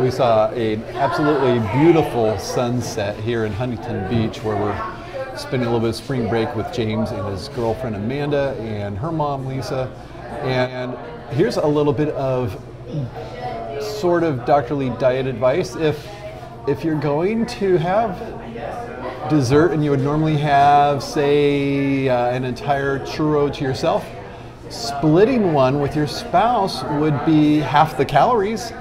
We saw an absolutely beautiful sunset here in Huntington Beach where we're spending a little bit of spring break with James and his girlfriend Amanda and her mom Lisa. And here's a little bit of sort of doctorly diet advice. If if you're going to have dessert and you would normally have, say, uh, an entire churro to yourself, splitting one with your spouse would be half the calories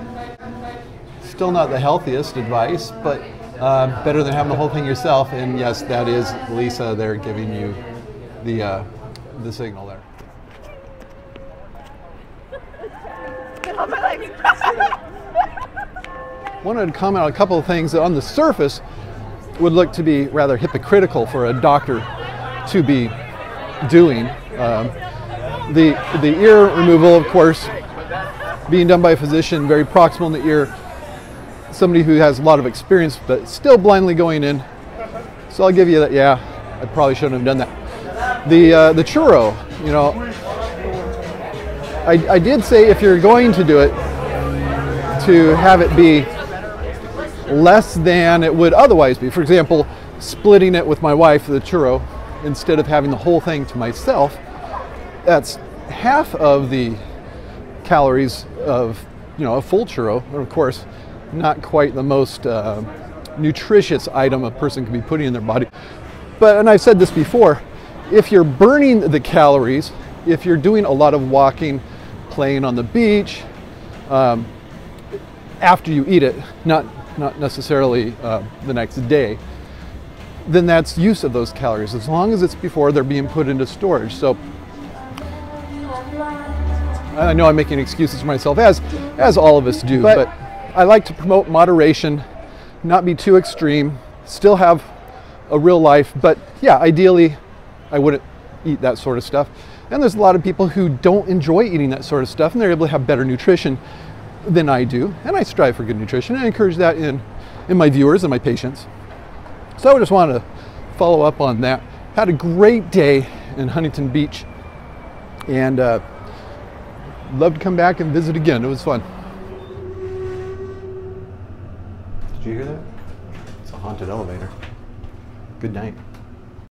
Still not the healthiest advice, but uh, better than having the whole thing yourself. And yes, that is Lisa there giving you the uh, the signal there. Wanted to comment on a couple of things that on the surface would look to be rather hypocritical for a doctor to be doing. Um, the, the ear removal, of course, being done by a physician very proximal in the ear somebody who has a lot of experience, but still blindly going in. So I'll give you that. Yeah, I probably shouldn't have done that. The uh, the churro, you know, I, I did say if you're going to do it, to have it be less than it would otherwise be. For example, splitting it with my wife, the churro, instead of having the whole thing to myself, that's half of the calories of you know a full churro. And of course, not quite the most uh, nutritious item a person can be putting in their body. But, and I've said this before, if you're burning the calories, if you're doing a lot of walking, playing on the beach, um, after you eat it, not, not necessarily uh, the next day, then that's use of those calories, as long as it's before they're being put into storage. So I know I'm making excuses for myself, as, as all of us do, but, but I like to promote moderation, not be too extreme, still have a real life, but yeah, ideally, I wouldn't eat that sort of stuff. And there's a lot of people who don't enjoy eating that sort of stuff, and they're able to have better nutrition than I do. And I strive for good nutrition, and I encourage that in, in my viewers and my patients. So I just wanted to follow up on that. Had a great day in Huntington Beach, and uh, love to come back and visit again. It was fun. Did you hear that? It's a haunted elevator. Good night.